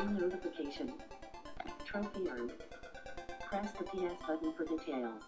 Ring notification. Trophy earned. Press the PS button for details.